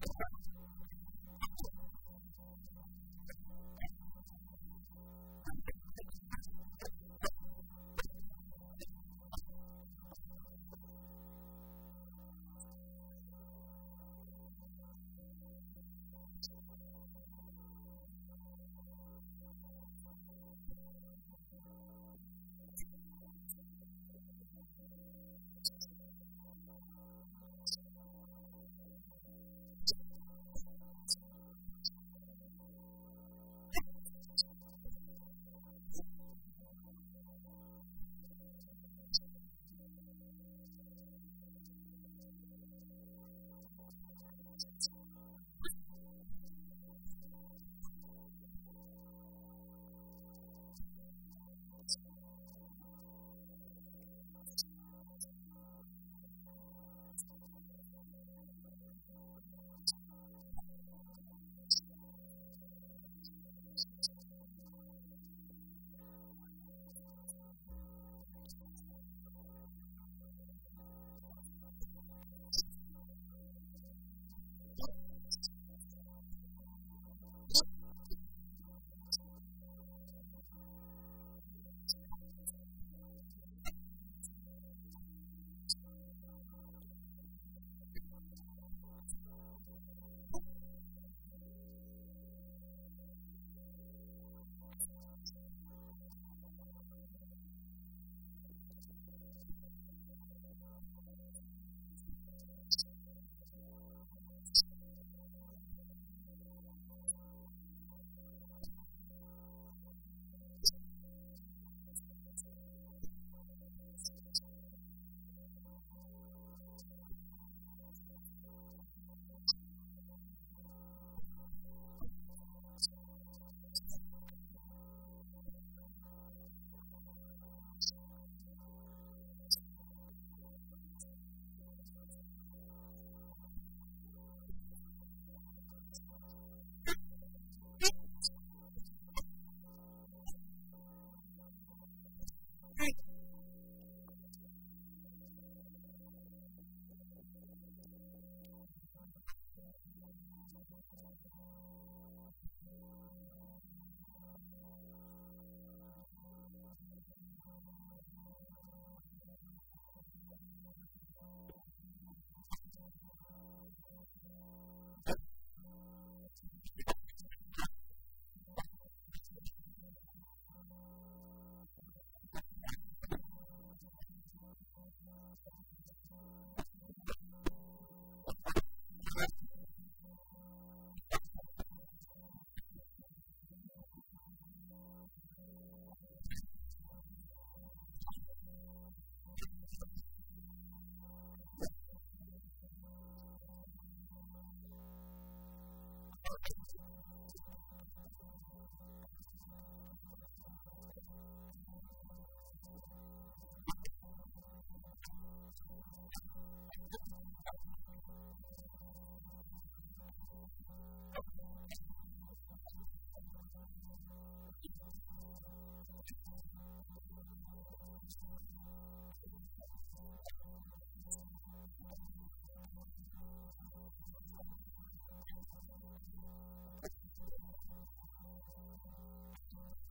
Thank you. Thank you. quod est in hoc loco est quod est in hoc loco est quod est in hoc loco est quod est in hoc loco est quod est in hoc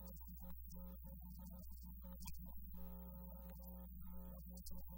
et hoc